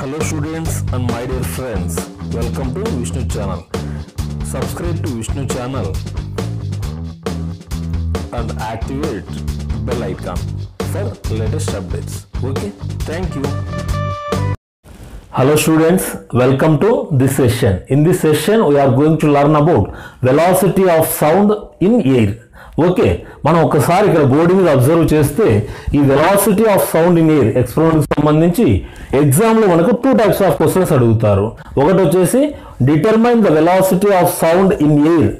Hello students and my dear friends, welcome to Vishnu channel. Subscribe to Vishnu channel and activate bell icon for latest updates. Okay, thank you. Hello students, welcome to this session. In this session we are going to learn about velocity of sound in air. Okay మనం ఒకసారి ఇక్కడ board మీద observe చేస్తే ఈ velocity of sound in air ఎక్స్పెరిమెంట్కి సంబంధించి ఎగ్జామ్లో మనకు two types of questions అడుగుతారు. ఒకటి వచ్చేసి determine the velocity of sound in air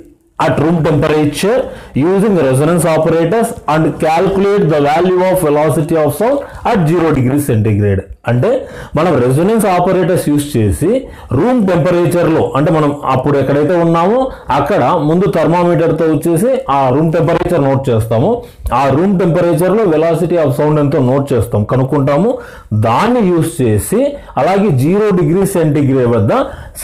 at room temperature using resonance operators and calculate the value of velocity of sound at 0 degree centigrade. అంటే మనం resonance operators use చేసి room టెంపరేచర్లో అంటే మనం అప్పుడు ఎక్కడైతే ఉన్నామో అక్కడ ముందు థర్మామీటర్తో వచ్చేసి ఆ రూమ్ టెంపరేచర్ నోట్ చేస్తాము. ఆ రూమ్ టెంపరేచర్లో వెలాసిటీ ఆఫ్ సౌండ్ ఎంతో నోట్ చేస్తాం కనుక్కుంటాము. దాన్ని యూస్ చేసి అలాగే జీరో డిగ్రీ సెంటిగ్రేడ్ వద్ద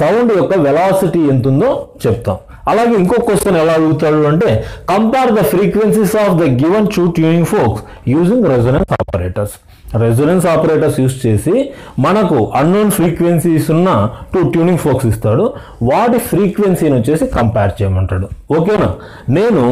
సౌండ్ యొక్క వెలాసిటీ ఎంత ఉందో చెప్తాం. అలాగే ఇంకో క్వశ్చన్ ఎలా అడుగుతాడు అంటే compare the frequencies of the given two tuning forks using resonance operators resonance operators use చేసి మనకు అన్నోన్ ఫ్రీక్వెన్సీస్ ఉన్న టూ ట్యూనింగ్ ఫోక్స్ ఇస్తాడు. వాటి ఫ్రీక్వెన్సీని వచ్చేసి కంపేర్ చేయమంటాడు. ఓకేనా నేను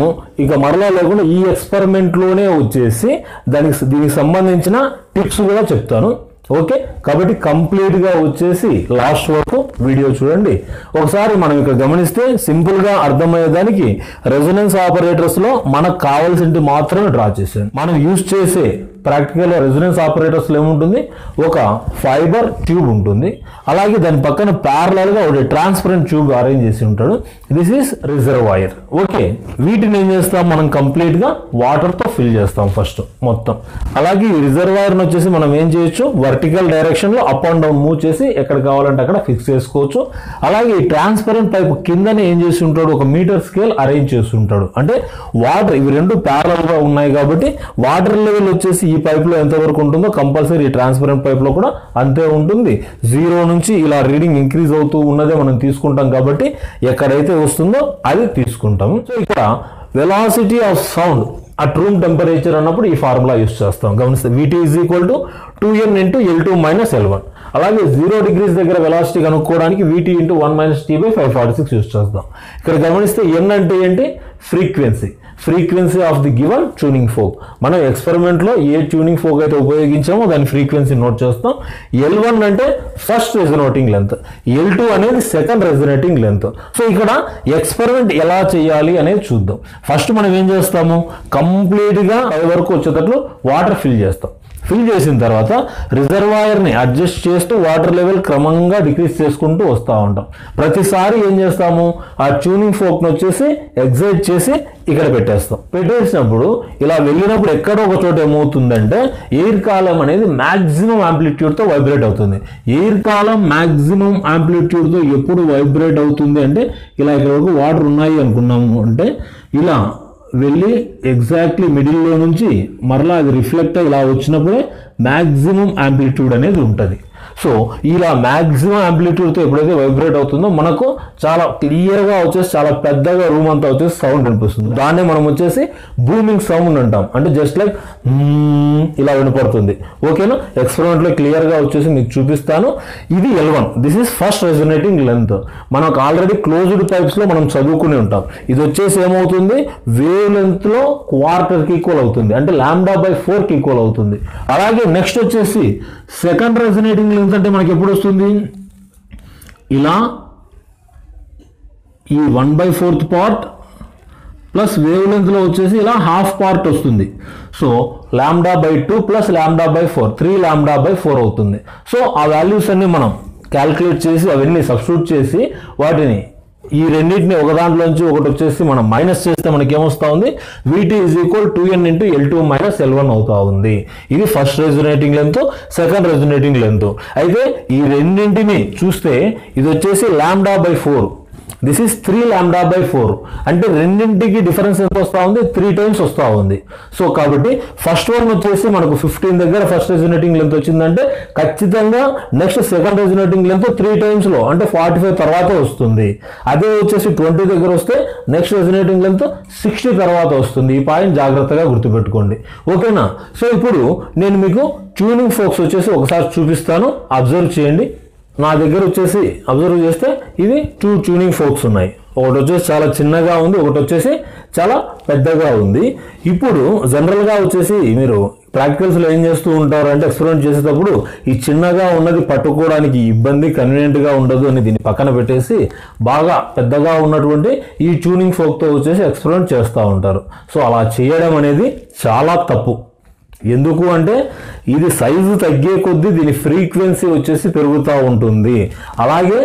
ఇక మరలా లేకుండా ఈ ఎక్స్పెరిమెంట్లోనే వచ్చేసి దానికి దీనికి సంబంధించిన టిప్స్ కూడా చెప్తాను. ఓకే కాబట్టి కంప్లీట్గా వచ్చేసి లాస్ట్ వరకు వీడియో చూడండి. ఒకసారి మనం ఇక్కడ గమనిస్తే సింపుల్గా అర్థమయ్యేదానికి రెజొనెన్స్ ఆపరేటర్స్లో మనకు కావాల్సింది మాత్రమే డ్రా చేసాను మనం యూజ్ చేసే ప్రాక్టికల్ రెసిడెన్స్ ఆపరేటర్స్లో ఏముంటుంది ఒక ఫైబర్ ట్యూబ్ ఉంటుంది. అలాగే దాని పక్కన ప్యారలల్గా ఒక ట్రాన్స్పరెంట్ ట్యూబ్ అరేంజ్ చేసి ఉంటాడు. దిస్ ఈస్ రిజర్వాయర్ ఓకే వీటిని ఏం చేస్తాం? మనం కంప్లీట్గా వాటర్తో ఫిల్ చేస్తాం ఫస్ట్ మొత్తం. అలాగే ఈ రిజర్వాయర్ వచ్చేసి మనం ఏం చేయొచ్చు? వర్టికల్ డైరెక్షన్లో అప్ అండ్ డౌన్ మూవ్ చేసి ఎక్కడ కావాలంటే అక్కడ ఫిక్స్ చేసుకోవచ్చు. అలాగే ఈ ట్రాన్స్పరెంట్ పైప్ కిందనే ఏం చేసి ఉంటాడు? ఒక మీటర్ స్కేల్ అరేంజ్ చేసి ఉంటాడు. అంటే వాటర్ ఇవి రెండు ప్యారల్గా ఉన్నాయి కాబట్టి వాటర్ లెవెల్ వచ్చేసి ఈ పైప్లో ఎంతవరకు ఉంటుందో కంపల్సరీ ట్రాన్స్పరెంట్ పైప్లో కూడా అంతే ఉంటుంది. జీరో నుంచి ఇలా రీడింగ్ ఇంక్రీజ్ అవుతూ ఉన్నదే మనం తీసుకుంటాం కాబట్టి ఎక్కడైతే వస్తుందో అది తీసుకుంటాం. సో ఇక్కడ velocity of sound at room temperature అన్నప్పుడు ఈ ఫార్ములా యూస్ చేస్తాం. గమనిస్తే VT is equal to two N into L two minus L one అలాగే జీరో డిగ్రీస్ దగ్గర వెలాసిటీ కనుక్కోవడానికి VT into one minus T by five forty six use చేస్తాం. ఇక్కడ గమనిస్తే ఎన్ అంటే ఏంటి? Frequency frequency of the given tuning fork మనం ఎక్స్పెరిమెంట్లో ఏ ట్యూనింగ్ ఫోక్ అయితే ఉపయోగించామో దాని ఫ్రీక్వెన్సీ నోట్ చేస్తాం. ఎల్ వన్ అంటే first resonating length L two అనేది సెకండ్ రెజనేటింగ్ లెంత్ సో ఇక్కడ ఎక్స్పెరిమెంట్ ఎలా చేయాలి అనేది చూద్దాం. ఫస్ట్ మనం ఏం చేస్తాము? కంప్లీట్గా వరకు వచ్చేటట్లు వాటర్ ఫిల్ చేస్తాం. ఫిల్ చేసిన తర్వాత రిజర్వాయర్ని అడ్జస్ట్ చేస్తూ వాటర్ లెవెల్ క్రమంగా డిక్రీస్ చేసుకుంటూ వస్తూ ఉంటాం. ప్రతిసారి ఏం చేస్తాము? ఆ ట్యూనింగ్ ఫోక్ని వచ్చేసి ఎగ్జైట్ చేసి ఇక్కడ పెట్టేస్తాం. పెట్టేసినప్పుడు ఇలా వెళ్ళినప్పుడు ఎక్కడో ఒక చోట ఏమవుతుందంటే ఎయిర్ కాలం అనేది మ్యాక్సిమం యాంప్లిట్యూడ్తో వైబ్రేట్ అవుతుంది. ఎయిర్ కాలం మ్యాక్సిమం యాంప్లిట్యూడ్తో ఎప్పుడు వైబ్రేట్ అవుతుంది అంటే ఇలా ఇక్కడ వరకు వాటర్ ఉన్నాయి అనుకున్నాము అంటే ఇలా వెళ్ళి ఎగ్జాక్ట్లీ మిడిల్లో నుంచి మరలా అది రిఫ్లెక్ట్ ఇలా వచ్చినప్పుడే మ్యాక్సిమం యాంప్లిట్యూడ్ అనేది ఉంటుంది. సో ఇలా మ్యాక్సిమం యాంప్లిట్యూడ్తో ఎప్పుడైతే వైబ్రేట్ అవుతుందో మనకు చాలా క్లియర్గా వచ్చేసి చాలా పెద్దగా రూమ్ అంతా వచ్చేసి సౌండ్ వినిపిస్తుంది దాన్నే మనం వచ్చేసి బూమింగ్ సౌండ్ అంటాం. అంటే జస్ట్ లైక్ ఇలా వినపడుతుంది. ఓకేనా ఎక్స్పెరిమెంట్లో క్లియర్గా వచ్చేసి మీకు చూపిస్తాను. ఇది L one this is first resonating length మనకు ఆల్రెడీ క్లోజ్డ్ పైప్స్లో మనం చదువుకుని ఉంటాం. ఇది వచ్చేసి ఏమవుతుంది? వేవ్ లెంత్లో క్వార్టర్కి ఈక్వల్ అవుతుంది. అంటే ల్యాండా బై ఫోర్కి ఈక్వల్ అవుతుంది. అలాగే నెక్స్ట్ వచ్చేసి సెకండ్ రెజనేటింగ్ లెంత్ అంటే మనకి ఎప్పుడు వస్తుంది? ఇలా ఈ one by fourth part plus wave లెంత్లో వచ్చేసి ఇలా హాఫ్ పార్ట్ వస్తుంది. So lambda by two plus lambda by four three lambda by four అవుతుంది. సో ఆ వాల్యూస్ అన్ని మనం క్యాల్కులేట్ చేసి అవన్నీ సబ్స్టిట్యూట్ చేసి వాటిని ఈ రెండింటిని ఒక దాంట్లోంచి ఒకటి వచ్చేసి మనం మైనస్ చేస్తే మనకి ఏమొస్తా ఉంది VT is equal two N into L two minus L one అవుతా ఉంది ఇది first resonating length second resonating length అయితే ఈ రెండింటిని చూస్తే ఇది వచ్చేసి lambda by four this is three lambda by four అంటే రెండింటికి డిఫరెన్స్ ఎంత వస్తూ ఉంది? త్రీ టైమ్స్ వస్తూ ఉంది. సో కాబట్టి ఫస్ట్ వన్ వచ్చేసి మనకు ఫిఫ్టీన్ దగ్గర ఫస్ట్ రెజ్యునేటింగ్ లెంత్ వచ్చిందంటే ఖచ్చితంగా next second resonating length three టైమ్స్లో అంటే ఫార్టీ ఫైవ్ తర్వాత వస్తుంది. అదే వచ్చేసి ట్వంటీ దగ్గర వస్తే నెక్స్ట్ రెజ్యునేటింగ్ లెంత్ సిక్స్టీ తర్వాత వస్తుంది. ఈ పాయింట్ జాగ్రత్తగా గుర్తుపెట్టుకోండి. ఓకేనా సో ఇప్పుడు నేను మీకు ట్యూనింగ్ ఫోక్స్ వచ్చేసి ఒకసారి చూపిస్తాను. అబ్జర్వ్ చేయండి. నా దగ్గర వచ్చేసి అబ్జర్వ్ చేస్తే ఇది టూ ట్యూనింగ్ ఫోక్స్ ఉన్నాయి. ఒకటి వచ్చేసి చాలా చిన్నగా ఉంది ఒకటి వచ్చేసి చాలా పెద్దగా ఉంది. ఇప్పుడు జనరల్గా వచ్చేసి మీరు ప్రాక్టికల్స్లో ఏం చేస్తూ ఉంటారు అంటే ఎక్స్పెరిమెంట్ చేసేటప్పుడు ఈ చిన్నగా ఉన్నది పట్టుకోవడానికి ఇబ్బంది కన్వీనియంట్గా ఉండదు అని దీన్ని పక్కన పెట్టేసి బాగా పెద్దగా ఉన్నటువంటి ఈ ట్యూనింగ్ ఫోక్తో వచ్చేసి ఎక్స్పెరిమెంట్ చేస్తూ ఉంటారు. సో అలా చేయడం అనేది చాలా తప్పు. ఎందుకు అంటే ఇది సైజు తగ్గే కొద్దీ దీని ఫ్రీక్వెన్సీ వచ్చేసి పెరుగుతూ ఉంటుంది. అలాగే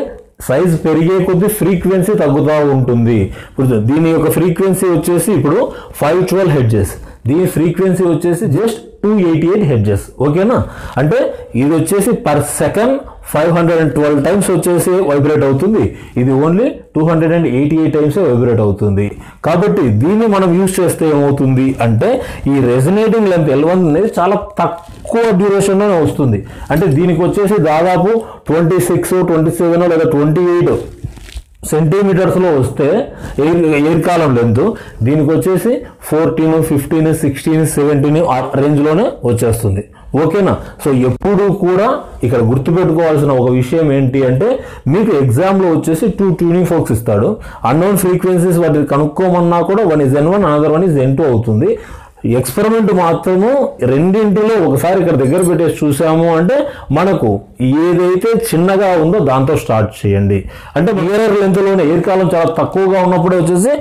సైజ్ పెరిగే కొద్దీ ఫ్రీక్వెన్సీ తగ్గుతూ ఉంటుంది. ఇప్పుడు దీని యొక్క ఫ్రీక్వెన్సీ వచ్చేసి ఇప్పుడు ఫైవ్ ట్వెల్వ్ హెడ్జెస్ దీని ఫ్రీక్వెన్సీ వచ్చేసి just two eighty eight hertz ఓకేనా అంటే ఇది వచ్చేసి per second five hundred and twelve times వచ్చేసి వైబ్రేట్ అవుతుంది. ఇది only two hundred and eighty eight times vibrate అవుతుంది. కాబట్టి దీన్ని మనం యూజ్ చేస్తే ఏమవుతుంది అంటే ఈ రెజనేటింగ్ లెంత్ ఎల్ వన్ అనేది చాలా తక్కువ డ్యూరేషన్లోనే వస్తుంది. అంటే దీనికి వచ్చేసి దాదాపు ట్వంటీ సిక్స్ ట్వంటీ సెవెన్ లేదా ట్వంటీ ఎయిట్ సెంటీమీటర్స్లో వస్తే ఎయిర్ ఎయిర్ కాలం లెంత్ దీనికి వచ్చేసి ఫోర్టీన్ ఫిఫ్టీన్ సిక్స్టీన్ సెవెంటీన్ ఆ రేంజ్లోనే వచ్చేస్తుంది. ఓకేనా? సో ఎప్పుడు కూడా ఇక్కడ గుర్తుపెట్టుకోవాల్సిన ఒక విషయం ఏంటి అంటే మీకు ఎగ్జామ్లో వచ్చేసి టూ ట్యూనింగ్ ఫోక్స్ ఇస్తాడు. అన్నోన్ ఫ్రీక్వెన్సీస్ వాటిని కనుక్కోమన్నా కూడా one is N one another one is N two అవుతుంది. ఎక్స్పెరిమెంట్ మాత్రము రెండింటిలో ఒకసారి ఇక్కడ దగ్గర పెట్టేసి చూసాము అంటే మనకు ఏదైతే చిన్నగా ఉందో దాంతో స్టార్ట్ చేయండి. అంటే వేరే లెంత్లోనే ఎయిర్ కాలం చాలా తక్కువగా ఉన్నప్పుడే వచ్చేసి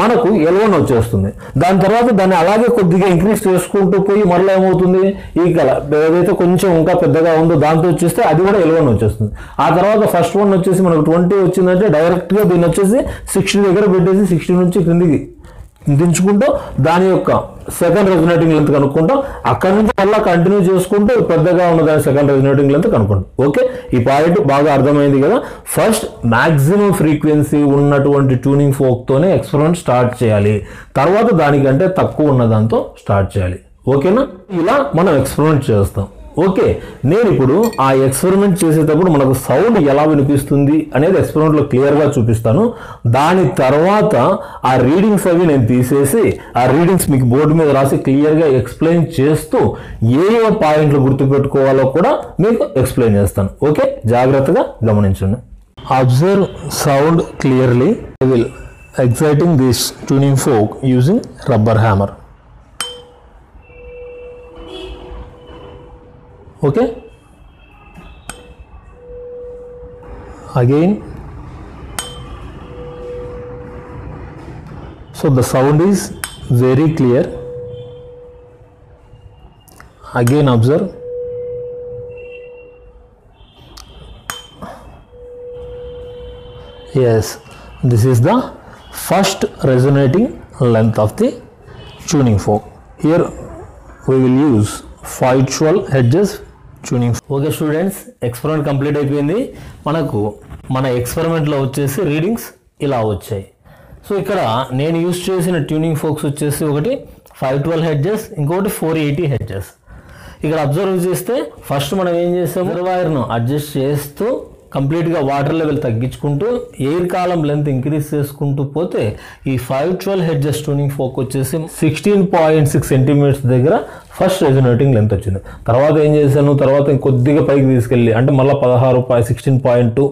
మనకు ఎల్వన్ వచ్చేస్తుంది. దాని తర్వాత దాన్ని అలాగే కొద్దిగా ఇంక్రీజ్ చేసుకుంటూ పోయి మరలా ఏమవుతుంది? ఈ కల ఏదైతే కొంచెం ఇంకా పెద్దగా ఉందో దాంతో వచ్చేస్తే అది కూడా ఎల్వన్ వచ్చేస్తుంది. ఆ తర్వాత ఫస్ట్ వన్ వచ్చేసి మనకు ట్వంటీ వచ్చిందంటే డైరెక్ట్గా దీన్ని వచ్చేసి సిక్స్టీ దగ్గర పెట్టేసి సిక్స్టీ నుంచి క్రిందికి దించుకుంటూ దాని యొక్క సెకండ్ రెజినేటింగ్ లెంత్ కనుక్కుంటాం అక్కడి నుంచి మళ్ళీ కంటిన్యూ చేసుకుంటూ పెద్దగా ఉన్న దాని సెకండ్ రెజినేటింగ్ లెంత్ కనుక్కుంటాం. ఓకే ఈ పాయింట్ బాగా అర్థమైంది కదా? ఫస్ట్ మ్యాక్సిమం ఫ్రీక్వెన్సీ ఉన్నటువంటి ట్యూనింగ్ ఫోక్తోనే ఎక్స్పెరిమెంట్ స్టార్ట్ చేయాలి. తర్వాత దానికంటే తక్కువ ఉన్న దాంతో స్టార్ట్ చేయాలి. ఓకేనా ఇలా మనం ఎక్స్పెరిమెంట్ చేస్తాం. ఓకే నేను ఇప్పుడు ఆ ఎక్స్పెరిమెంట్ చేసేటప్పుడు మనకు సౌండ్ ఎలా వినిపిస్తుంది అనేది ఎక్స్పెరిమెంట్లో క్లియర్గా చూపిస్తాను. దాని తర్వాత ఆ రీడింగ్స్ అవి నేను తీసేసి ఆ రీడింగ్స్ మీకు బోర్డు మీద రాసి క్లియర్గా ఎక్స్ప్లెయిన్ చేస్తూ ఏ ఏ పాయింట్లు గుర్తుపెట్టుకోవాలో కూడా మీకు ఎక్స్ప్లెయిన్ చేస్తాను. ఓకే జాగ్రత్తగా గమనించండి. Observe sound clearly will exciting this tuning fork using rubber hammer okay? Again. So the sound is very clear. Again observe. Yes this is the first resonating length of the tuning fork. Here we will use five 512 hedges tuning okay students experiment complete అయిపోయింది. మనకు మన ఎక్స్పెరిమెంట్లో వచ్చేసి readings ఇలా వచ్చాయి. So ఇక్కడ నేను use చేసిన tuning forks వచ్చేసి ఒకటి ఫైవ్ ట్వెల్వ్ హెడ్జెస్ ఇంకొకటి ఫోర్ ఎయిటీ హెడ్జెస్ ఇక్కడ అబ్జర్వ్ చేస్తే ఫస్ట్ మనం ఏం చేసాము? వైర్ను అడ్జస్ట్ చేస్తూ కంప్లీట్గా వాటర్ లెవెల్ తగ్గించుకుంటూ ఎయిర్ కాలం లెంత్ ఇంక్రీజ్ చేసుకుంటూ పోతే ఈ five twelve hertz tuning fork వచ్చేసి సిక్స్టీన్ పాయింట్ సిక్స్ సెంటీమీటర్స్ దగ్గర ఫస్ట్ రెజనేటింగ్ లెంత్ వచ్చింది. తర్వాత ఏం చేశాను? తర్వాత కొద్దిగా పైకి తీసుకెళ్ళి అంటే మళ్ళీ పదహారు పాయింట్ సిక్స్టీన్ పాయింట్ టూ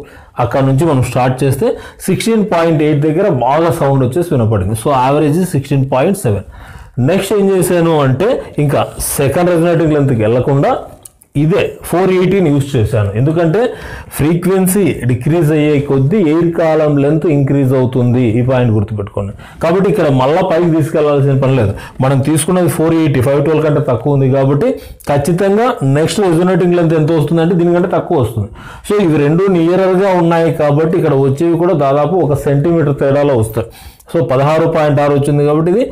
అక్కడ నుంచి మనం స్టార్ట్ చేస్తే సిక్స్టీన్ పాయింట్ ఎయిట్ దగ్గర బాగా సౌండ్ వచ్చేసి వినపడింది. So average sixteen point seven. Next ఏం చేశాను అంటే ఇంకా సెకండ్ రెజనేటింగ్ లెంత్కి వెళ్ళకుండా ఇదే ఫోర్ ఎయిటీని యూస్ చేశాను. ఎందుకంటే ఫ్రీక్వెన్సీ డిక్రీజ్ అయ్యే కొద్దీ ఎయిర్ కాలం లెంత్ ఇంక్రీజ్ అవుతుంది ఈ పాయింట్ గుర్తుపెట్టుకోండి. కాబట్టి ఇక్కడ మళ్ళీ పైకి తీసుకెళ్ళాల్సిన పని లేదు. మనం తీసుకున్నది ఫోర్ ఎయిటీ ఫైవ్ ట్వెల్వ్ కంటే తక్కువ ఉంది కాబట్టి ఖచ్చితంగా నెక్స్ట్ రెజోనేటింగ్ లెంత్ ఎంత వస్తుంది అంటే దీనికంటే తక్కువ వస్తుంది. సో ఇవి రెండు నియరర్గా ఉన్నాయి కాబట్టి ఇక్కడ వచ్చేవి కూడా దాదాపు ఒక సెంటీమీటర్ తేడాలో వస్తాయి. సో పదహారు పాయింట్ ఆరు వచ్చింది కాబట్టి ఇది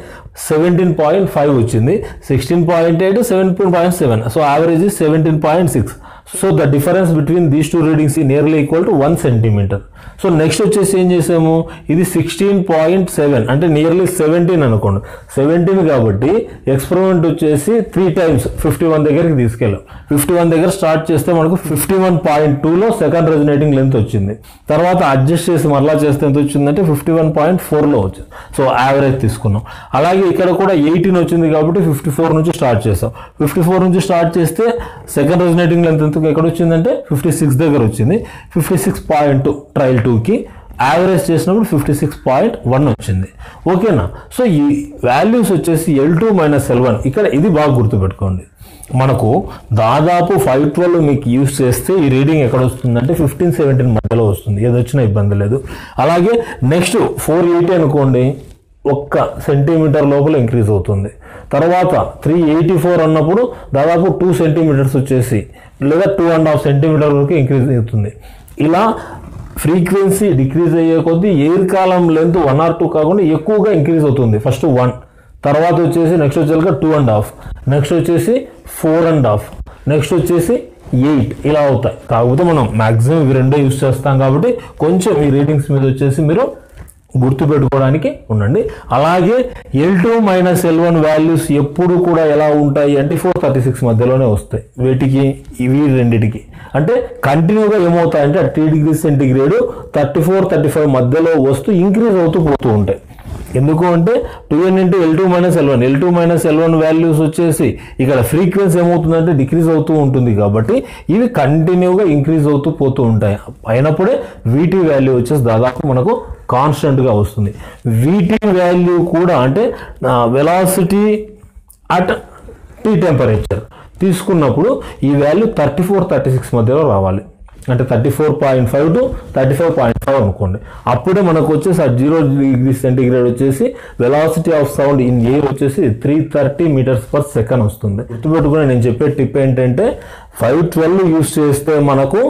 సెవెంటీన్ పాయింట్ ఫైవ్ వచ్చింది. Sixteen point eight seventeen point seven so average seventeen point six so the difference between these two readings is nearly equal to one centimeter so next వచ్చేసి ఏం చేసాము? ఇది సిక్స్టీన్ పాయింట్ సెవెన్ అంటే nearly seventeen అనుకోండి. Seventeen కాబట్టి experiment వచ్చేసి three times fifty one దగ్గరికి తీసుకెళ్ళాం. ఫిఫ్టీ వన్ దగ్గర స్టార్ట్ చేస్తే మనకు ఫిఫ్టీ వన్ పాయింట్ టూలో సెకండ్ రెజినేటింగ్ లెంత్ వచ్చింది. తర్వాత అడ్జస్ట్ చేసి మరలా చేస్తే ఎంత వచ్చిందంటే ఫిఫ్టీ వన్ పాయింట్ ఫోర్లో వచ్చింది సో యావరేజ్ తీసుకున్నాం. అలాగే ఇక్కడ కూడా ఎయిటీన్ వచ్చింది కాబట్టి ఫిఫ్టీ ఫోర్ నుంచి స్టార్ట్ చేసాం. ఫిఫ్టీ ఫోర్ నుంచి స్టార్ట్ చేస్తే సెకండ్ రెజినేటింగ్ లెంత్ ఎంత ఎక్కడ వచ్చిందంటే ఫిఫ్టీ సిక్స్ దగ్గర వచ్చింది ఫిఫ్టీ సిక్స్ పాయింట్ ట్రయల్ టూకి యావరేజ్ చేసినప్పుడు ఫిఫ్టీ సిక్స్ పాయింట్ వన్ వచ్చింది. ఓకేనా? సో ఈ వాల్యూస్ వచ్చేసి L two minus L one ఇక్కడ ఇది బాగా గుర్తుపెట్టుకోండి. మనకు దాదాపు ఫైవ్ ట్వెల్వ్ మీకు యూస్ చేస్తే ఈ రీడింగ్ ఎక్కడ వస్తుందంటే ఫిఫ్టీన్ సెవెంటీన్ మధ్యలో వస్తుంది. ఏది వచ్చినా ఇబ్బంది లేదు. అలాగే నెక్స్ట్ ఫోర్ ఎయిటీ అనుకోండి ఒక్క సెంటీమీటర్ లోపల ఇంక్రీజ్ అవుతుంది. తర్వాత త్రీ ఎయిటీ ఫోర్ అన్నప్పుడు దాదాపు టూ సెంటీమీటర్స్ వచ్చేసి లేదా టూ అండ్ హాఫ్ సెంటీమీటర్ వరకు ఇంక్రీజ్ అవుతుంది. ఇలా ఫ్రీక్వెన్సీ డిక్రీజ్ అయ్యే కొద్దీ air column length one or two కాకుండా ఎక్కువగా ఇంక్రీజ్ అవుతుంది. ఫస్ట్ వన్ తర్వాత వచ్చేసి నెక్స్ట్ వచ్చేలాగా టూ అండ్ హాఫ్ నెక్స్ట్ వచ్చేసి ఫోర్ అండ్ హాఫ్ నెక్స్ట్ వచ్చేసి ఎయిట్ ఇలా అవుతాయి. కాకపోతే మనం మ్యాక్సిమం ఇవి రెండే యూస్ చేస్తాం కాబట్టి కొంచెం ఈ రేటింగ్స్ మీద వచ్చేసి మీరు గుర్తుపెట్టుకోవడానికి ఉండండి. అలాగే L two minus L one values ఎప్పుడు కూడా ఎలా ఉంటాయి అంటే ఫోర్ థర్టీ సిక్స్ మధ్యలోనే వస్తాయి. వీటికి ఇవి రెండిటికి. అంటే కంటిన్యూగా ఏమవుతాయంటే three degree centigrade thirty four thirty five మధ్యలో వస్తూ ఇంక్రీజ్ అవుతూ పోతూ ఉంటాయి. ఎందుకు అంటే two N into L two minus L one L two minus L one values వచ్చేసి ఇక్కడ ఫ్రీక్వెన్సీ ఏమవుతుందంటే డిక్రీజ్ అవుతూ ఉంటుంది కాబట్టి ఇవి కంటిన్యూగా ఇంక్రీజ్ అవుతూ పోతూ ఉంటాయి. అయినప్పుడే వీటి వాల్యూ వచ్చేసి దాదాపు మనకు కాన్స్టెంట్గా వస్తుంది. వీటి వాల్యూ కూడా అంటే వెలాసిటీ అట్ టీ టెంపరేచర్ తీసుకున్నప్పుడు ఈ value thirty four thirty six మధ్యలో రావాలి. అంటే thirty four point five to thirty five point five అనుకోండి. అప్పుడే మనకు వచ్చేసి ఆ జీరో డిగ్రీ సెంటిగ్రేడ్ వచ్చేసి velocity of sound in air వచ్చేసి three thirty meters per second వస్తుంది. గుర్తుపెట్టుకుని నేను చెప్పే టిప్ ఏంటంటే ఫైవ్ ట్వెల్వ్ యూస్ చేస్తే మనకు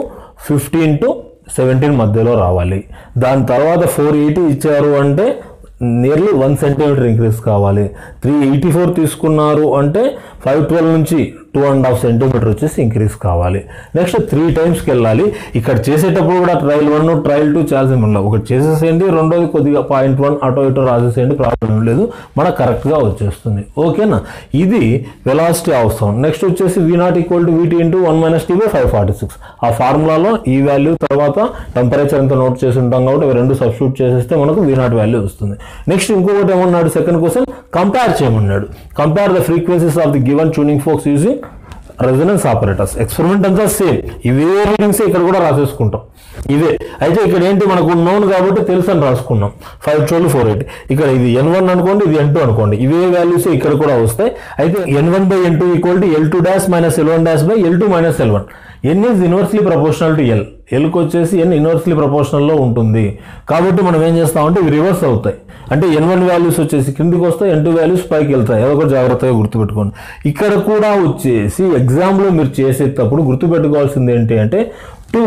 ఫిఫ్టీన్ టు సెవెంటీన్ మధ్యలో రావాలి. దాని తర్వాత ఫోర్ ఎయిటీ ఇచ్చారు అంటే నియర్లీ వన్ సెంటీమీటర్ ఇంక్రీస్ కావాలి. త్రీ ఎయిటీ ఫోర్ తీసుకున్నారు అంటే ఫైవ్ ట్వెల్వ్ నుంచి టూ అండ్ హాఫ్ సెంటీమీటర్ వచ్చేసి ఇంక్రీజ్ కావాలి. నెక్స్ట్ త్రీ టైమ్స్కి వెళ్ళాలి. ఇక్కడ చేసేటప్పుడు కూడా ట్రయల్ వన్ ట్రయల్ టూ చేయాల్సి ఉండదు ఒకటి చేసేసేయండి రెండోది కొద్దిగా పాయింట్ వన్ అటో ఇటో రాసేసేయండి ప్రాబ్లం లేదు. మనకు కరెక్ట్గా వచ్చేస్తుంది. ఓకేనా ఇది వెలాసిటీ అవసరం. నెక్స్ట్ వచ్చేసి V not equal to VT into one minus T by five forty six ఆ ఫార్ములాలో ఈ వాల్యూ తర్వాత టెంపరేచర్ ఎంత నోట్ చేసి ఉంటాం కాబట్టి రెండు సబ్స్టిట్యూట్ చేసేస్తే మనకు వి నాట్ వాల్యూ వస్తుంది. నెక్స్ట్ ఇంకొకటి ఏమన్నాడు? సెకండ్ క్వశ్చన్ కంపేర్ చేయమన్నాడు. Compare the frequencies of the given tuning forks using resonance operators experiment అంతా సేమ్ ఇవే రీడింగ్స్ ఇక్కడ కూడా రాసేసుకుంటాం. ఇవే. అయితే ఇక్కడ ఏంటి? మనకు నోన్ కాబట్టి తెలుసు అని రాసుకున్నాం. ఫైవ్ ట్వెల్వ్ ఫోర్ ఎయిట్ ఇక్కడ ఇది ఎన్ వన్ అనుకోండి ఇది ఎన్ టూ అనుకోండి. ఇవే వాల్యూస్ ఇక్కడ కూడా వస్తాయి. అయితే N one by N two equal to L two dash minus L one dash by L two minus L one N is inversely proportional to L ఎల్కి వచ్చేసి ఎన్ ఇన్వర్స్లీ ప్రపోర్షనల్లో ఉంటుంది. కాబట్టి మనం ఏం చేస్తామంటే ఇవి రివర్స్ అవుతాయి. అంటే ఎన్ వన్ వాల్యూస్ వచ్చేసి కిందికి వస్తాయి ఎన్ టూ వాల్యూస్ పైకి వెళ్తాయి. అదొక జాగ్రత్తగా గుర్తుపెట్టుకోండి. ఇక్కడ కూడా వచ్చేసి ఎగ్జామ్లో మీరు చేసేటప్పుడు గుర్తుపెట్టుకోవాల్సింది ఏంటి అంటే టూ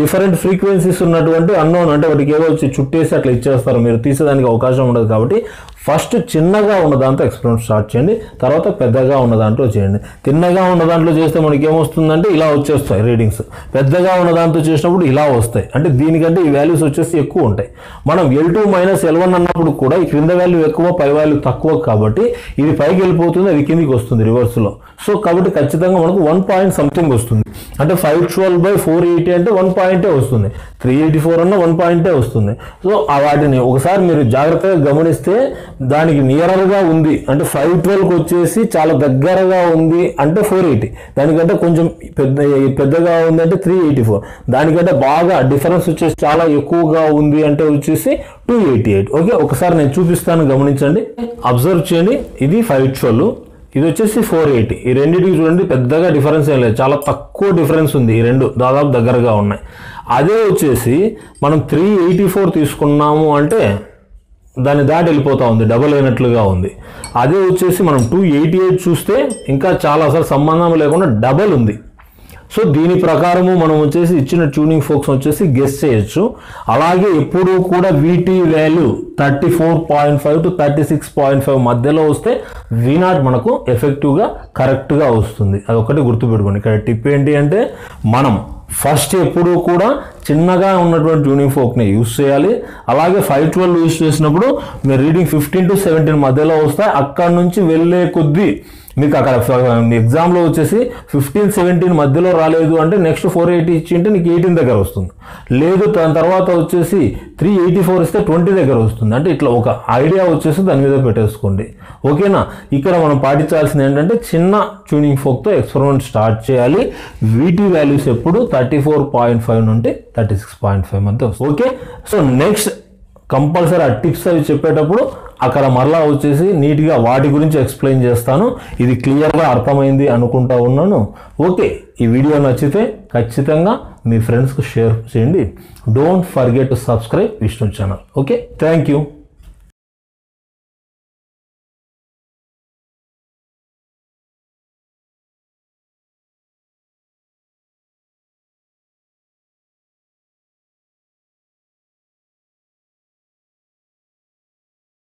డిఫరెంట్ ఫ్రీక్వెన్సీస్ ఉన్నటువంటి అన్నోన్ అంటే వాటికి ఏదో వచ్చి చుట్టేసి అట్లా ఇచ్చేస్తారు. మీరు తీసేదానికి అవకాశం ఉండదు కాబట్టి ఫస్ట్ చిన్నగా ఉన్న దాంతో ఎక్స్పెరిమెంట్ స్టార్ట్ చేయండి. తర్వాత పెద్దగా ఉన్న దాంట్లో చేయండి. తిన్నగా ఉన్న దాంట్లో చేస్తే మనకి ఏమొస్తుందంటే ఇలా వచ్చేస్తాయి రీడింగ్స్. పెద్దగా ఉన్న దాంతో చేసినప్పుడు ఇలా వస్తాయి. అంటే దీనికంటే ఈ వాల్యూస్ వచ్చేసి ఎక్కువ ఉంటాయి. మనం L two minus L one అన్నప్పుడు కూడా ఈ క్రింద వాల్యూ ఎక్కువ పై వాల్యూ తక్కువ కాబట్టి ఇది పైకి వెళ్ళిపోతుంది అది కిందికి వస్తుంది రివర్స్లో. సో కాబట్టి ఖచ్చితంగా మనకు వన్ పాయింట్ సంథింగ్ వస్తుంది. అంటే five twelve by four eighty అంటే వన్ పాయింటే వస్తుంది. త్రీ ఎయిటీ ఫోర్ అన్న వన్ పాయింటే వస్తుంది. సో ఆ వాటిని ఒకసారి మీరు జాగ్రత్తగా గమనిస్తే దానికి నియరల్గా ఉంది. అంటే ఫైవ్ ట్వెల్వ్కి వచ్చేసి చాలా దగ్గరగా ఉంది అంటే ఫోర్ ఎయిటీ దానికంటే కొంచెం పెద్ద పెద్దగా ఉంది అంటే త్రీ ఎయిటీ ఫోర్ దానికంటే బాగా డిఫరెన్స్ వచ్చేసి చాలా ఎక్కువగా ఉంది అంటే వచ్చేసి టూ ఎయిటీ ఎయిట్ ఓకే ఒకసారి నేను చూపిస్తాను గమనించండి. అబ్జర్వ్ చేయండి. ఇది ఫైవ్ ట్వెల్వ్ ఇది వచ్చేసి ఫోర్ ఎయిటీ ఈ రెండింటికి చూడండి పెద్దగా డిఫరెన్స్ ఏం లేదు. చాలా తక్కువ డిఫరెన్స్ ఉంది ఈ రెండు. దాదాపు దగ్గరగా ఉన్నాయి. అదే వచ్చేసి మనం త్రీ ఎయిటీ ఫోర్ తీసుకున్నాము అంటే దాన్ని దాటి వెళ్ళిపోతా ఉంది డబుల్ అయినట్లుగా ఉంది. అదే వచ్చేసి మనం టూ ఎయిటీ ఎయిట్ చూస్తే ఇంకా చాలా అసలు సంబంధం లేకుండా డబల్ ఉంది. సో దీని ప్రకారము మనం వచ్చేసి ఇచ్చిన ట్యూనింగ్ ఫోక్స్ వచ్చేసి గెస్ చేయొచ్చు. అలాగే ఎప్పుడు కూడా వీటి value thirty four point five to thirty six point five మధ్యలో వస్తే వీనాట్ మనకు ఎఫెక్టివ్గా కరెక్ట్గా వస్తుంది. అది ఒకటి గుర్తుపెట్టుకోండి. ఇక్కడ టిప్ ఏంటి అంటే మనం ఫస్ట్ ఎప్పుడూ కూడా చిన్నగా ఉన్నటువంటి ట్యూనింగ్ ఫోక్ని యూస్ చేయాలి. అలాగే ఫైవ్ ట్వెల్వ్ యూస్ చేసినప్పుడు మీరు రీడింగ్ ఫిఫ్టీన్ టు సెవెంటీన్ మధ్యలో వస్తాయి అక్కడ నుంచి వెళ్ళే కొద్దీ మీకు అక్కడ ఎగ్జామ్లో వచ్చేసి ఫిఫ్టీన్ సెవెంటీన్ మధ్యలో రాలేదు అంటే నెక్స్ట్ ఫోర్ ఎయిటీ ఇచ్చి అంటే నీకు ఎయిటీన్ దగ్గర వస్తుంది. లేదు దాని తర్వాత వచ్చేసి త్రీ ఎయిటీ ఫోర్ ఇస్తే ట్వంటీ దగ్గర వస్తుంది. అంటే ఇట్లా ఒక ఐడియా వచ్చేసి దాని మీద పెట్టేసుకోండి. ఓకేనా? ఇక్కడ మనం పాటించాల్సింది ఏంటంటే చిన్న ట్యూనింగ్ ఫోక్తో ఎక్స్పెరిమెంట్ స్టార్ట్ చేయాలి. వీటి వాల్యూస్ ఎప్పుడు థర్టీ ఫోర్ పాయింట్ ఫైవ్ నుండి థర్టీ సిక్స్ పాయింట్ ఫైవ్ మంత్ వస్తుంది. ఓకే సో నెక్స్ట్ కంపల్సరీ ఆ టిప్స్ అవి చెప్పేటప్పుడు అక్కడ మరలా వచ్చేసి నీట్గా వాటి గురించి ఎక్స్ప్లెయిన్ చేస్తాను. ఇది క్లియర్గా అర్థమైంది అనుకుంటా ఉన్నాను. ఓకే ఈ వీడియో నచ్చితే ఖచ్చితంగా మీ ఫ్రెండ్స్కి షేర్ చేయండి. Don't forget to subscribe Vishnu channel okay thank you